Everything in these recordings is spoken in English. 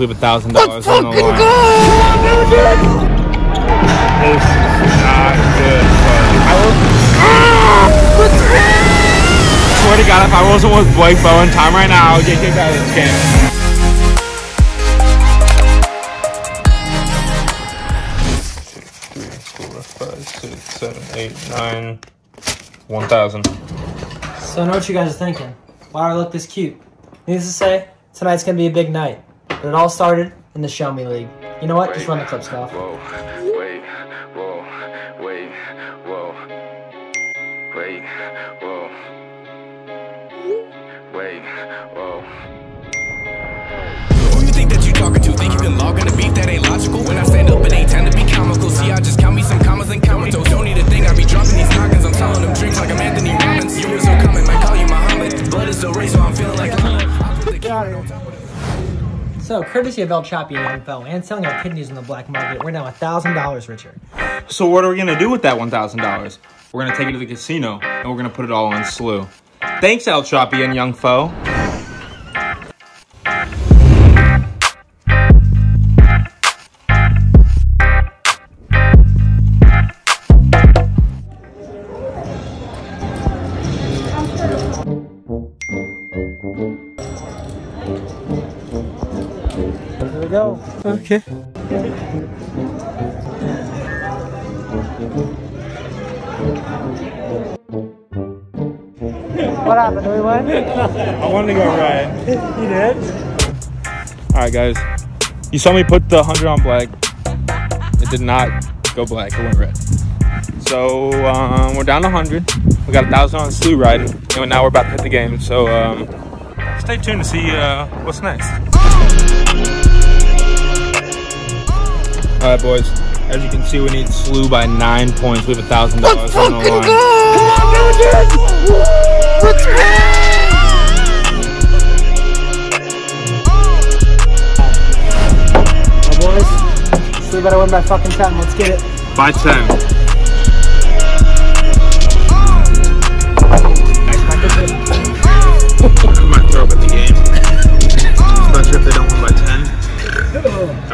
Leave a thousand dollars on the line. go! This is not good, but I will. Swear to God, if I wasn't with Blake Bowen time right now, I would get kicked out of this game. Three, four, five, six, seven, eight, nine, one thousand. So I know what you guys are thinking. Why do I look this cute? Needless to say, tonight's gonna be a big night. But it all started in the Show Me League. You know what? Just run the clips off. Whoa, wait, whoa, wait, whoa, wait, whoa, wait, whoa. Who you think that you talking to? Think you can log on a beat that ain't logical? When I stand up, it ain't time to be comical. See, I just count me some commas and comatose. Don't need a thing, I be dropping these noggins. I'm telling them drinks like I'm Anthony Robbins. You was so coming, might call you Muhammad. Blood is still race, so I'm feeling like I put So, courtesy of El Chapi and Young Fell and selling our kidneys in the black market, we're now $1,000 richer. So what are we gonna do with that one thousand dollars? We're gonna take it to the casino and we're gonna put it all on SLU. Thanks, El Chapi and Youn Foe. Go. Okay. What happened? Do we win? I wanted to go right. you did? All right, guys. You saw me put the hundred on black. It did not go black. It went red. So um, we're down to hundred. We got a thousand on SLU riding, and now we're about to hit the game. So um, stay tuned to see uh, what's next. All right, boys. As you can see, we need SLU by nine points. We have a thousand dollars on the line. Go! Oh, Let's go! Well, boys, so we better win by fucking 10. Let's get it. By ten.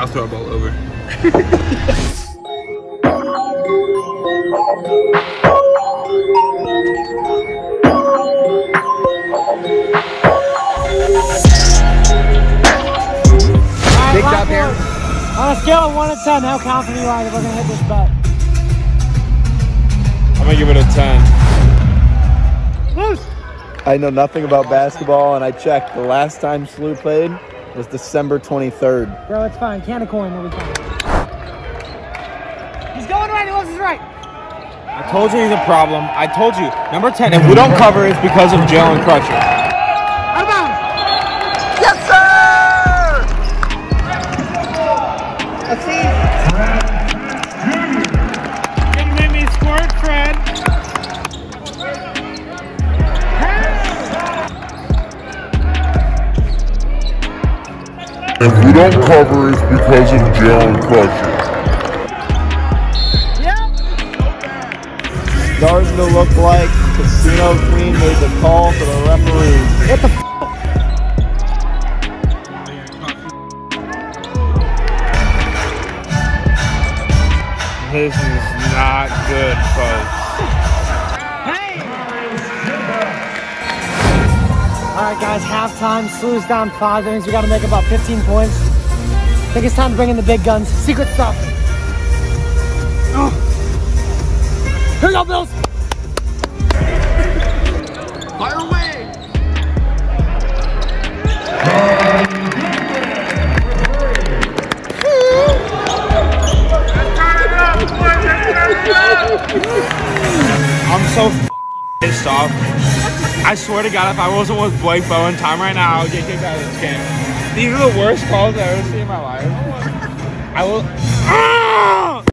I'll throw a ball over. Big job here. On a scale of 1 to 10, how confident you are that we're going to hit this bet? I'm gonna give it a 10. I know nothing about basketball, and I checked. The last time SLU played was December 23rd. Bro, it's fine. Can of coin, we'll be fine. He's going right. He loves his right. I told you he's a problem. I told you. Number 10, if we don't cover, it's because of Jalen Crutcher. If we don't cover, it's because of Jalen Crutcher. Starting to look like Casino Queen made the call for the referee. What the f- This is not good, folks. All right, guys, halftime. SLU's down five. That means we got to make about 15 points. I think it's time to bring in the big guns. Secret stuff. Ugh. Here we go, Bills. Fire away. I'm so f***ing pissed off. I swear to God, if I wasn't with Blake Bowen time right now, I would get kicked out of this game. These are the worst calls I've ever seen in my life. I will. Ah!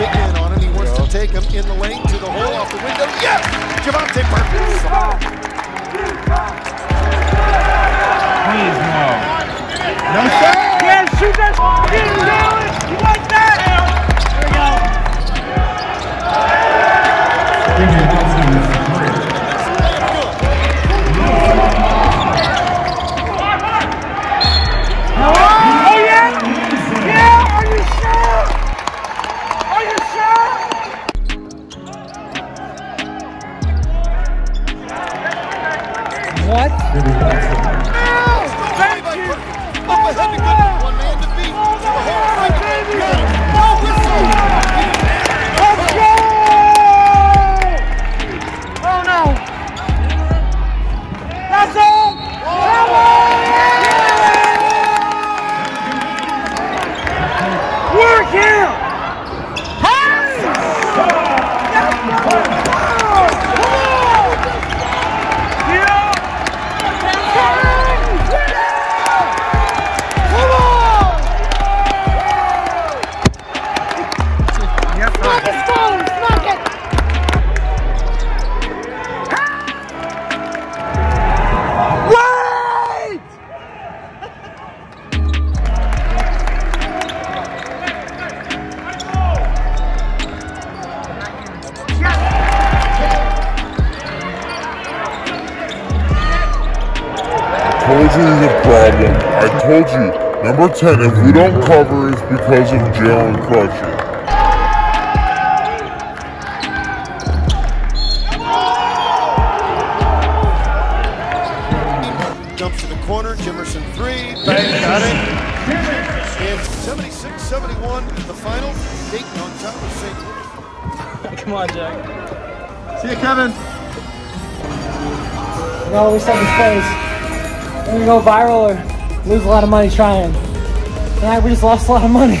Big man on him. He wants to take him in the lane to the hole off the window. Yes! Javonte Perkins. Please, no. No, sir. Yeah, shoot that Thank you. Told you he's a problem. I told you. Number 10, if we don't cover, it's because of Jalen Crutcher. Dumps to the corner. Jimerson three. Bang, got it. And 76 71 the final. Dayton on top of St. Louis. Come on, Jack. See you, Kevin. You know, we said this place. We're gonna go viral or lose a lot of money trying. Yeah, we just lost a lot of money.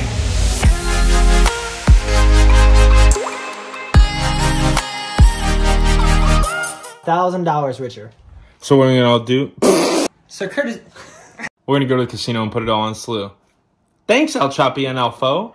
Thousand dollars richer. So what are we gonna all do? So Curtis, We're gonna go to the casino and put it all on SLU. Thanks, El Chapi and Alfo.